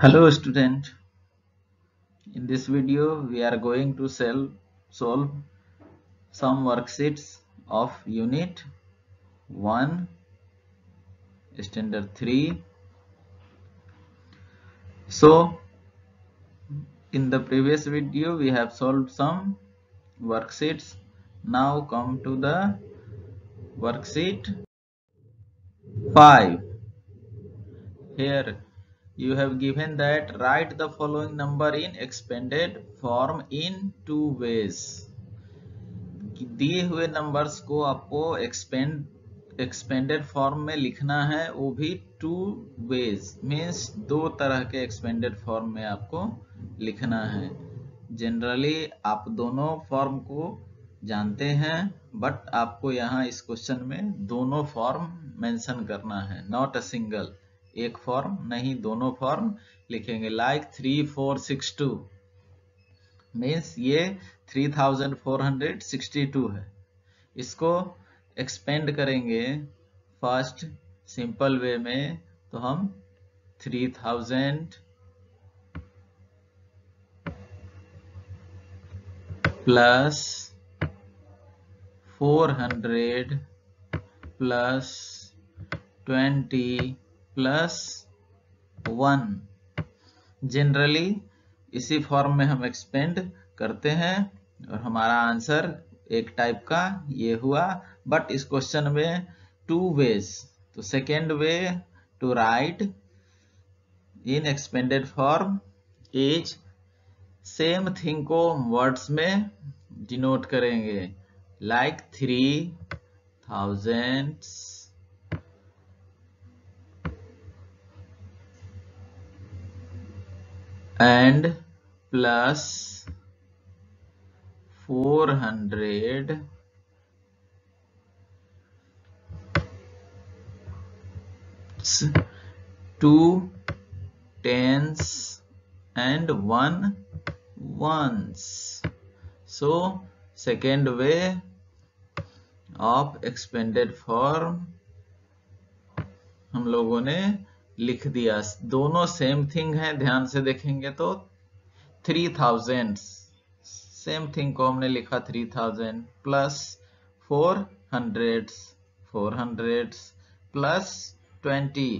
Hello student, in this video we are going to sell, solve some worksheets of unit 1 standard 3. So in the previous video we have solved some worksheets. Now come to the worksheet 5. Here you have given that, write the following number in expanded form in two ways. दिए हुए numbers को आपको expand expanded form में लिखना है, वो भी two ways means दो तरह के एक्सपेंडेड फॉर्म में आपको लिखना है. जनरली आप दोनों फॉर्म को जानते हैं बट आपको यहाँ इस क्वेश्चन में दोनों फॉर्म मेंशन करना है नॉट अ सिंगल एक फॉर्म नहीं, दोनों फॉर्म लिखेंगे like three four six two means ये three thousand four hundred sixty two है। इसको एक्सपेंड करेंगे फ़र्स्ट सिंपल वे में तो हम three thousand plus four hundred plus twenty plus one generally इसी फॉर्म में हम एक्सपेंड करते हैं और हमारा आंसर एक टाइप का ये हुआ बट इस क्वेश्चन में टू वेज तो second way to write in expanded form is same thing को वर्ड्स में डिनोट करेंगे like three thousands and plus 400 two tens and one ones so second way of expanded form हम लोगों ने लिख दिया। दोनों सेम थिंग है, ध्यान से देखेंगे तो। थ्री थाउज़ेंड सेम थिंग को हमने लिखा three thousand plus four hundred four hundred plus twenty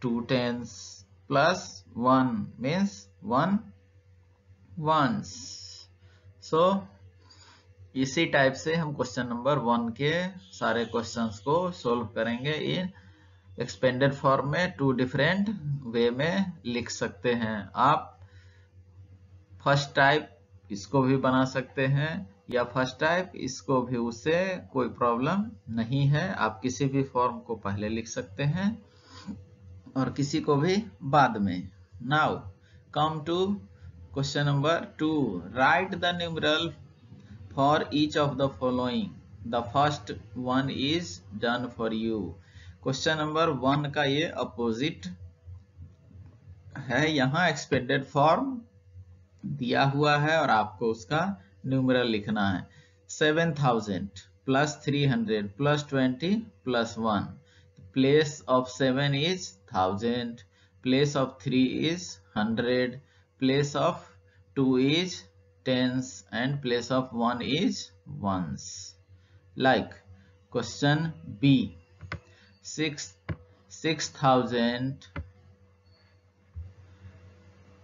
two tens plus one means one ones so इसी टाइप से हम क्वेश्चन नंबर वन के सारे क्वेश्चंस को सोल्व करेंगे इन एक्सपेंडेड फॉर्म में टू डिफरेंट वे में लिख सकते हैं। आप फ़र्स्ट टाइप इसको भी बना सकते हैं या फ़र्स्ट टाइप इसको भी, उससे कोई प्रॉब्लम नहीं है। आप किसी भी फॉर्म को पहले लिख सकते हैं और किसी को भी बाद में। Now come to question number two write the numeral for each of the following the first one is done for you question number one का ये अपोजिट है। यहाँ एक्सपेंडेड फॉर्म दिया हुआ है और आपको उसका न्यूमरल लिखना है। Seven thousand plus three hundred plus twenty plus one place of seven is thousand place of three is hundred place of two is tens and place of one is ones like question B six six thousand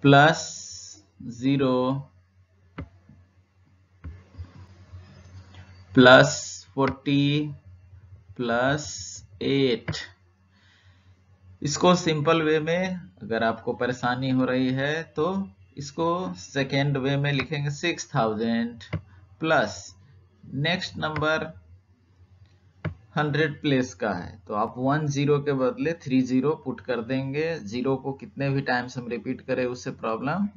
plus zero plus forty plus eight. इसको simple way में अगर आपको परेशानी हो रही है तो इसको सेकेंड वे में लिखेंगे six thousand plus. Next number hundred place का है। तो आप वन ज़ीरो के बदले थ्री ज़ीरो पुट कर देंगे। ज़ीरो को कितने भी टाइम्स हम रिपीट करें, उससे प्रॉब्लम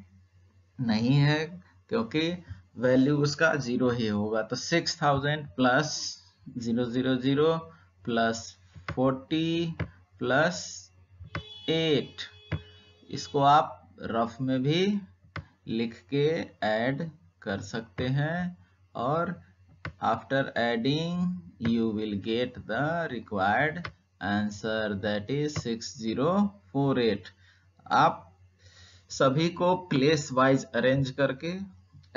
नहीं है, क्योंकि वैल्यू उसका ज़ीरो ही होगा। तो six thousand plus zero zero zero plus forty plus eight इसको आप रफ में भी लिख के ऐड कर सकते हैं और after adding, you will get the required answer, that is 6048 आप सभी को प्लेस वाइज अरेंज करके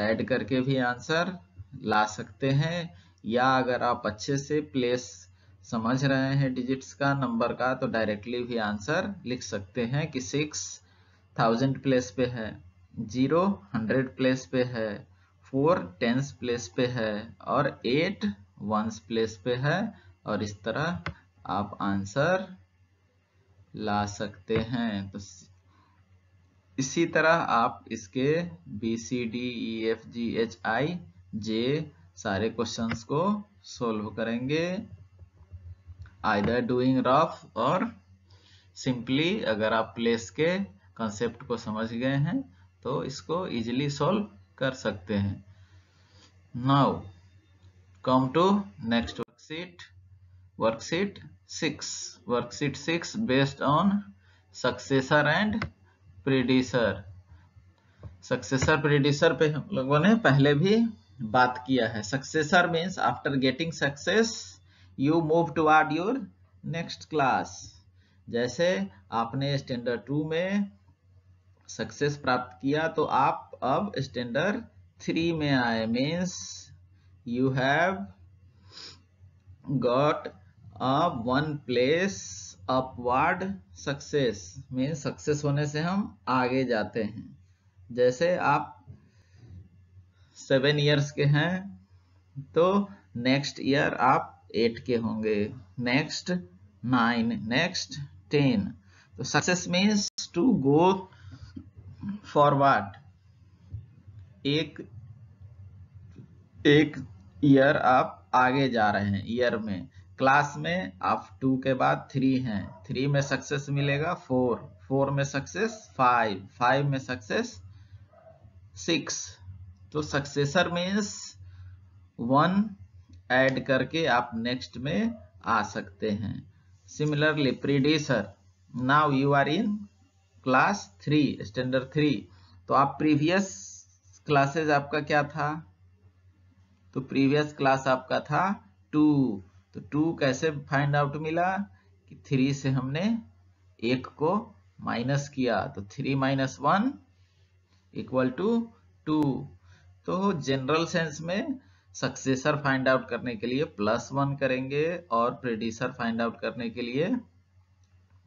ऐड करके भी आंसर ला सकते हैं, या अगर आप अच्छे से प्लेस समझ रहे हैं डिजिट्स का नंबर का तो डायरेक्टली भी आंसर लिख सकते हैं कि सिक्स थाउज़ेंड प्लेस पे है ज़ीरो हंड्रेड प्लेस पे है। फोर टेंस प्लेस पे है और एट वंस प्लेस पे है। और इस तरह आप आंसर ला सकते हैं। तो इसी तरह आप इसके B, C, D E F G H I J सारे क्वेश्चंस को सोल्व करेंगे। आइदर डूइंग रफ और सिंपली अगर आप प्लेस के कंसेप्ट को समझ गए हैं तो इसको इजीली सोल्व कर सकते हैं। Now come to next worksheet worksheet six worksheet six based on successor and predecessor successor predecessor पे हम लोगों ने पहले भी बात किया है। Successor means after getting success you move toward your next class जैसे आपने स्टैंडर्ड टू में सक्सेस प्राप्त किया तो आप अब स्टैंडर्ड थ्री में आए means you have got a one place upward success mean success होने से हम आगे जाते हैं। जैसे आप सेवन इयर्स के हैं तो नेक्स्ट ईयर आप एट के होंगे। नेक्स्ट नाइन नेक्स्ट टेन तो success means to go forward एक एक ईयर आप आगे जा रहे हैं ईयर में। क्लास में आप टू के बाद थ्री हैं। थ्री में सक्सेस मिलेगा फोर फोर में सक्सेस फाइव फाइव में सक्सेस सिक्स तो सक्सेसर मीन्स वन ऐड करके आप नेक्स्ट में आ सकते हैं। Similarly predecessor now you are in class three standard three तो आप प्रीवियस क्लासेस आपका क्या था? तो प्रीवियस क्लास आपका था टू तो टू कैसे फाइंड आउट मिला? कि थ्री से हमने एक को माइनस किया। तो three minus one equal to two तो जनरल सेंस में सक्सेसर फाइंड आउट करने के लिए प्लस वन करेंगे और प्रेडिसर फाइंड आउट करने के लिए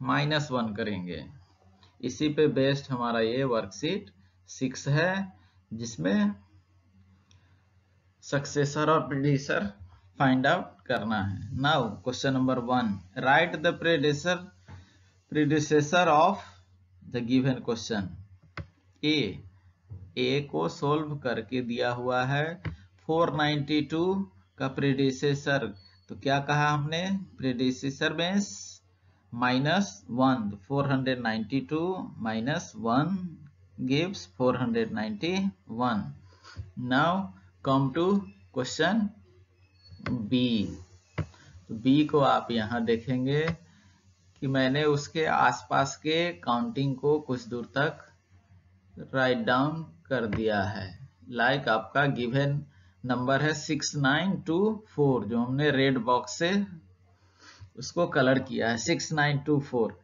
माइनस वन करेंगे। इसी पे बेस्ड हमारा ये वर्कशीट सिक्स है। जिसमें सक्सेसर और प्रेडिसर फाइंड आउट करना है। Now question number one write the predecessor predecessor of the given question A A को सोल्व करके दिया हुआ है। 492 का प्रेडिसेसर तो क्या कहा हमने? प्रेडिसेसर में minus one four hundred ninety two minus one one now come to question B तो बी को आप यहाँ देखेंगे कि मैंने उसके आसपास के काउंटिंग को कुछ दूर तक राइट डाउन कर दिया है। लाइक like आपका गिवन नंबर है सिक्स नाइन टू फोर जो हमने रेड बॉक्स से उसको कलर किया है सिक्स नाइन टू फोर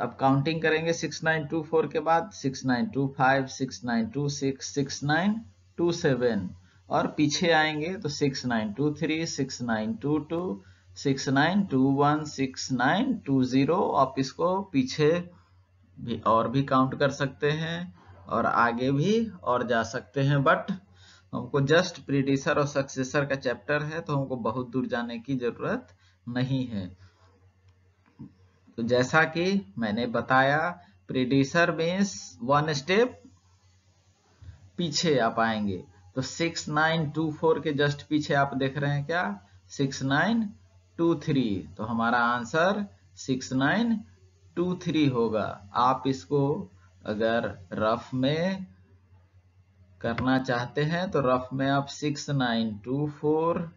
अब काउंटिंग करेंगे सिक्स नाइन टू फोर के बाद six nine two five six nine two six six nine two seven और पीछे आएँगे तो six nine two three six nine two two six nine two one six nine two zero आप इसको पीछे भी और भी काउंट कर सकते हैं और आगे भी और जा सकते हैं। बट हमको जस्ट प्रीडिसर और सक्सेसर का चैप्टर है तो हमको बहुत दूर जाने की ज़रूरत नहीं है। तो जैसा कि मैंने बताया प्रीडिसर मीन्स वन स्टेप पीछे आप आएँगे। तो सिक्स नाइन टू फोर के जस्ट पीछे आप देख रहे हैं क्या? सिक्स नाइन टू थ्री तो हमारा answer six nine two three होगा। आप इसको अगर रफ में करना चाहते हैं तो रफ में आप सिक्स नाइन टू फोर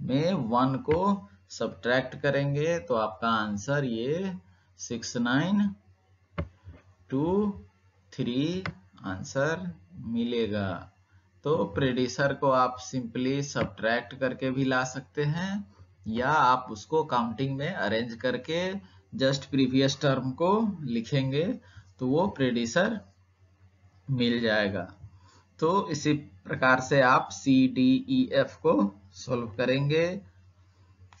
में वन को सब्ट्रैक्ट करेंगे तो आपका आंसर ये six nine two three answer मिलेगा। तो प्रेडिसर को आप सिंपली सब्ट्रैक्ट करके भी ला सकते हैं या आप उसको काउंटिंग में अरेंज करके जस्ट प्रीवियस टर्म को लिखेंगे तो वो प्रेडिसर मिल जाएगा। तो इसी प्रकार से आप सी डी ई एफ़ को सॉल्व करेंगे।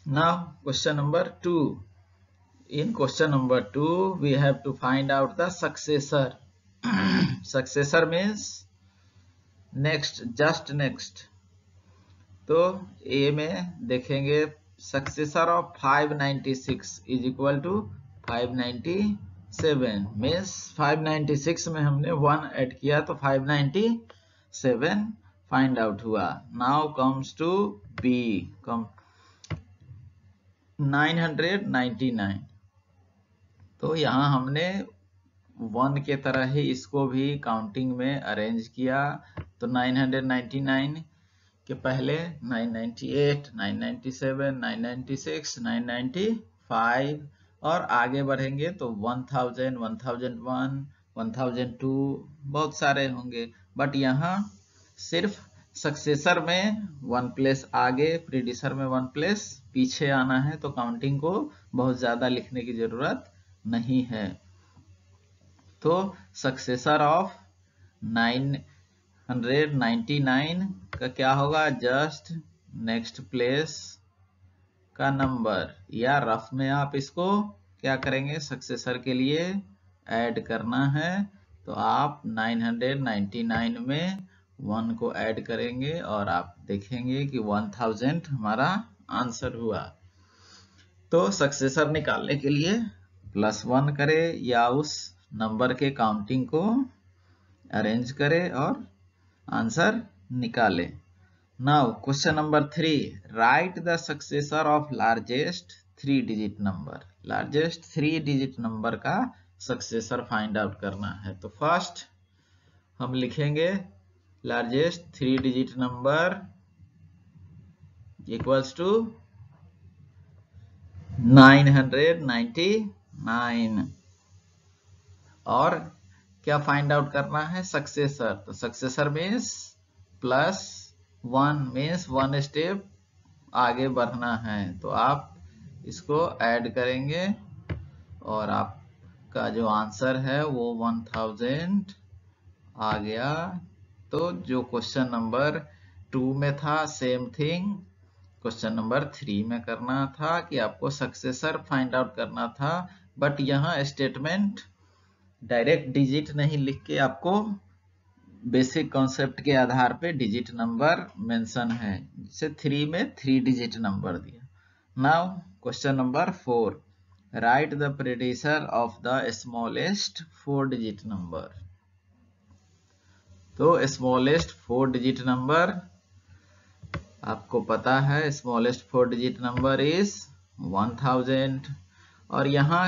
Now question number two in question number two we have to find out the successor successor means next just next तो ए में देखेंगे successor of 596 is equal to 597 means 596 में हमने one add किया तो 597 find out हुआ. Now comes to B come 999 तो यहाँ हमने वन के तरह ही इसको भी काउंटिंग में अरेंज किया। तो 999 के पहले 998, 997, 996, 995 और आगे बढ़ेंगे तो 1000, 1001, 1002 बहुत सारे होंगे। बट यहाँ सिर्फ़ सक्सेसर में वन प्लेस आगे प्रीडिसर में वन प्लेस पीछे आना है तो काउंटिंग को बहुत ज़्यादा लिखने की ज़रूरत नहीं है। तो successor of nine hundred ninety nine का क्या होगा? जस्ट नेक्स्ट प्लेस का नंबर या रफ में आप इसको क्या करेंगे? सक्सेसर के लिए ऐड करना है। तो आप 999 में वन को ऐड करेंगे और आप देखेंगे कि 1000 हमारा आंसर हुआ। तो सक्सेसर निकालने के लिए प्लस वन करे या उस नंबर के काउंटिंग को अरेंज करे और आंसर निकाले। Now question number three write the successor of largest three digit number largest three digit number का सक्सेसर फाइंड आउट करना है। तो फ़र्स्ट हम लिखेंगे largest three digit number equals to 999 और क्या फाइंड आउट करना है? सक्सेसर तो successor means plus one means one step आगे बढ़ना है। तो आप इसको ऐड करेंगे और आपका जो आंसर है वो वन थाउज़ेंड आ गया। तो जो क्वेश्चन नंबर टू में था same thing question number three में करना था कि आपको सक्सेसर फाइंड आउट करना था बट यहाँ स्टेटमेंट डायरेक्ट डिजिट नहीं लिख के आपको बेसिक कॉन्सेप्ट के आधार पे डिजिट नंबर मेंशन है। जैसे थ्री में थ्री डिजिट नंबर दिया। Now question number four write the predecessor of the smallest four digit number तो स्मॉलेस्ट फोर डिजिट नंबर आपको पता है smallest four digit number is 1000 और यहाँ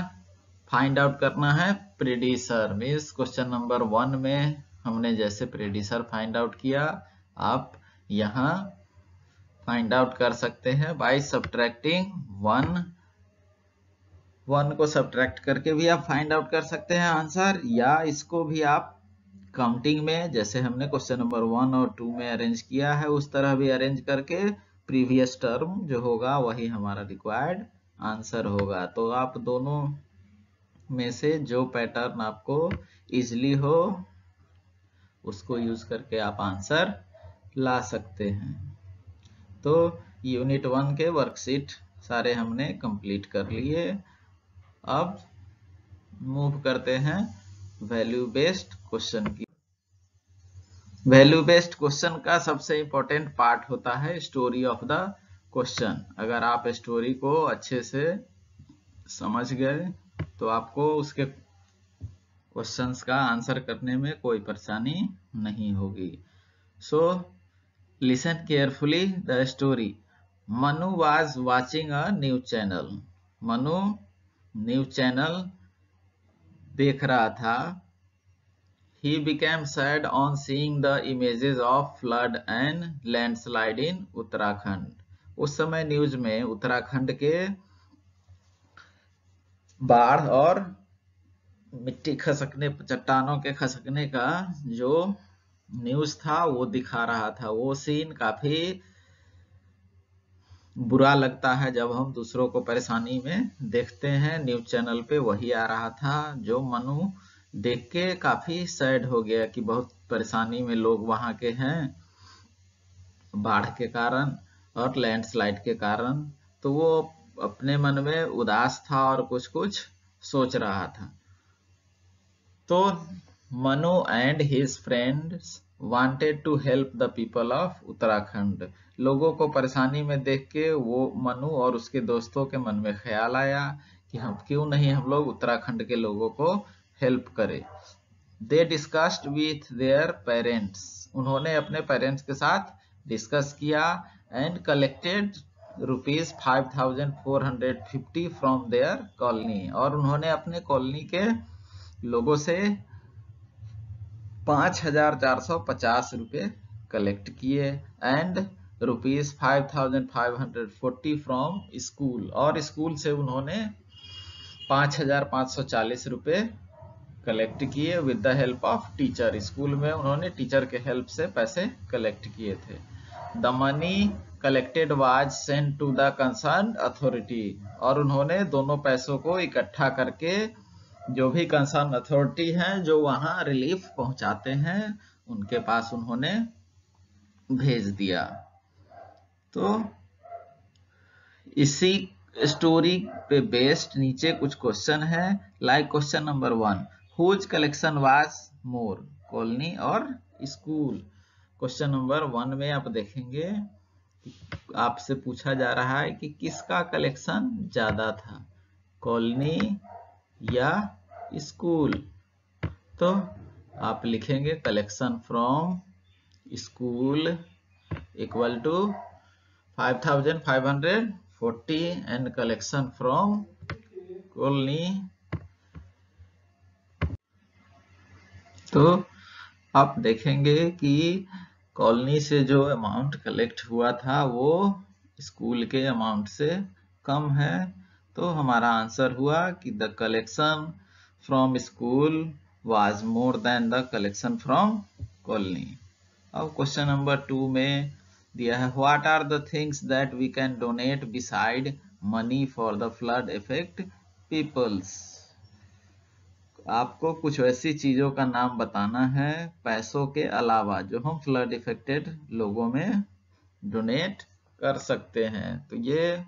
फाइंड आउट करना है predecessor means question number one में हमने जैसे प्रेडिसर फाइंड आउट किया, आप यहाँ फाइंड आउट कर सकते हैं बाय सब्ट्रैक्टिंग वन वन को सब्ट्रैक्ट करके भी आप फाइंड आउट कर सकते हैं आंसर या इसको भी आप काउंटिंग में, जैसे हमने क्वेश्चन नंबर वन और टू में अरेंज किया है, उस तरह भी अरेंज करके प्रीवियस टर्म जो होगा, वही हमारा रिक्वायर्ड आंसर होगा। तो आप दोनों में से जो पैटर्न आपको इजली हो, उसको यूज़ करके आप आंसर ला सकते हैं। तो यूनिट वन के वर्कशीट सारे हमने कंप्लीट कर लिए। अब मूव करते हैं वैल्यू बेस्ड क्वेश्चन की। वैल्यू बेस्ड क्वेश्चन का सबसे इंपॉर्टेंट पार्ट होता है स्टोरी ऑफ़ द क्वेश्चन अगर आप स्टोरी को अच्छे से समझ गए तो आपको उसके क्वेश्चंस का आंसर करने में कोई परेशानी नहीं होगी। So listen carefully the story Manu was watching a news channel Manu news channel देख रहा था। He became sad on seeing the images of flood and landslide in Uttarakhand उस समय न्यूज़ में उत्तराखंड के बाढ़ और मिट्टी खसकने, चट्टानों के खसकने का जो न्यूज़ था, वो दिखा रहा था। वो सीन काफ़ी बुरा लगता है जब हम दूसरों को परेशानी में देखते हैं। न्यूज़ चैनल पे वही आ रहा था जो मनु देख के काफ़ी सैड हो गया कि बहुत परेशानी में लोग वहाँ के हैं, बाढ़ के कारण और लैंडस्लाइड के कारण। तो वो अपने मन में उदास था और कुछ कुछ सोच रहा था। तो Manu and his friends wanted to help the people of Uttarakhand. लोगों को परेशानी में देख के वो मनु और उसके दोस्तों के मन में ख्याल आया कि हम क्यों नहीं हम लोग उत्तराखंड के लोगों को हेल्प करे। They discussed with their parents उन्होंने अपने पेरेंट्स के साथ डिस्कस किया and collected rupees five thousand four hundred fifty from their colony और उन्होंने अपने कॉलोनी के लोगों से पाँच हज़ार चार सौ पचास रुपये कलेक्ट किए and rupees five thousand five hundred forty from school और स्कूल से उन्होंने पाँच हज़ार पाँच सौ चालीस रुपये कलेक्ट किए with the help of teacher school में उन्होंने टीचर के हेल्प से पैसे कलेक्ट किए थे। The money collected was send to the concern authority और उन्होंने दोनों पैसों को इकट्ठा करके जो भी कंसर्न अथॉरिटी हैं, जो वहाँ रिलीफ पहुंचाते हैं, उनके पास उन्होंने भेज दिया। तो इसी स्टोरी पे बेस्ड नीचे कुछ क्वेश्चन है। Like question number one whose collection was more, colony और स्कूल। क्वेश्चन नंबर वन में आप देखेंगे, आपसे पूछा जा रहा है कि किसका कलेक्शन ज़्यादा था, कॉलोनी या स्कूल? तो आप लिखेंगे collection from school equal to five thousand five hundred forty and collection from colony तो आप देखेंगे कि कॉलोनी से जो अमाउंट कलेक्ट हुआ था, वो स्कूल के अमाउंट से कम है। तो हमारा आंसर हुआ कि the collection from school was more than the collection from colony अब क्वेश्चन नंबर टू में दिया है what are the things that we can donate beside money for the flood effect peoples आपको कुछ ऐसी चीज़ों का नाम बताना है, पैसों के अलावा, जो हम फ्लड इफेक्टेड लोगों में डोनेट कर सकते हैं। तो ये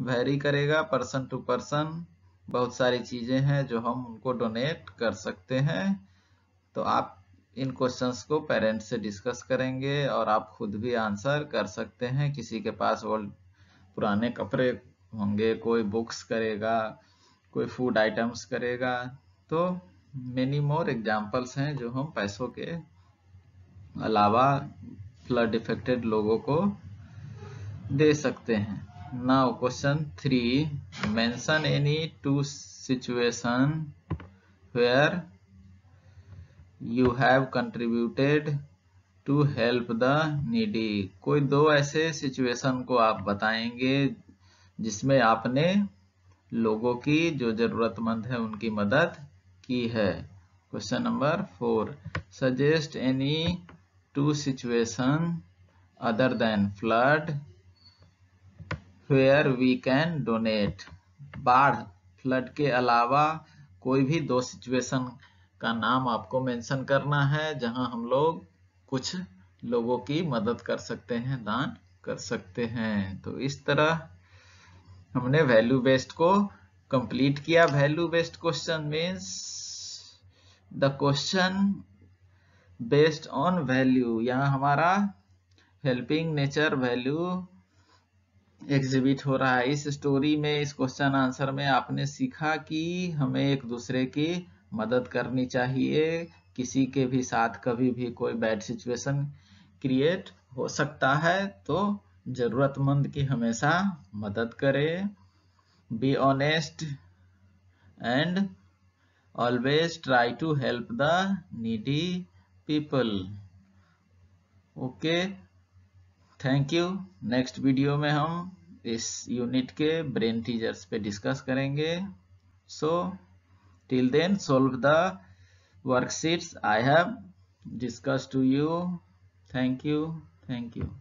वेरी करेगा पर्सन टू पर्सन बहुत सारी चीज़ें हैं जो हम उनको डोनेट कर सकते हैं। तो आप इन क्वेश्चंस को पेरेंट्स से डिस्कस करेंगे और आप खुद भी आंसर कर सकते हैं। किसी के पास वो पुराने कपड़े होंगे, कोई बुक्स करेगा, कोई फ़ूड आइटम्स करेगा। तो मेनी मोर एग्जाम्पल्स हैं जो हम पैसों के अलावा फ्लड इफेक्टेड लोगों को दे सकते हैं। Now question three mention any two situation where you have contributed to help the needy कोई दो ऐसे सिचुएशन को आप बताएँगे जिसमें आपने लोगों की जो जरूरतमंद है उनकी मदद की है? Question number four suggest any two situation other than flood where we can donate बाढ़ फ्लड के अलावा कोई भी दो सिचुएशन का नाम आपको मेंशन करना है, जहाँ हम लोग कुछ लोगों की मदद कर सकते हैं, दान कर सकते हैं। तो इस तरह हमने वैल्यू बेस्ड को कंप्लीट किया value based question means the question based on value यहाँ हमारा हेल्पिंग नेचर वैल्यू एग्जिबिट हो रहा है। इस स्टोरी में, इस क्वेश्चन आंसर में आपने सीखा कि हमें एक दूसरे की मदद करनी चाहिए। किसी के भी साथ कभी भी कोई बैड सिचुएशन क्रिएट हो सकता है तो जरूरतमंद की हमेशा मदद करें। Be honest and always try to help the needy people okay thank you next video में हम इस यूनिट के ब्रेन टीजर्स पे डिस्कस करेंगे. सो till then, solve the worksheets i have discussed to you. Thank you. Thank you.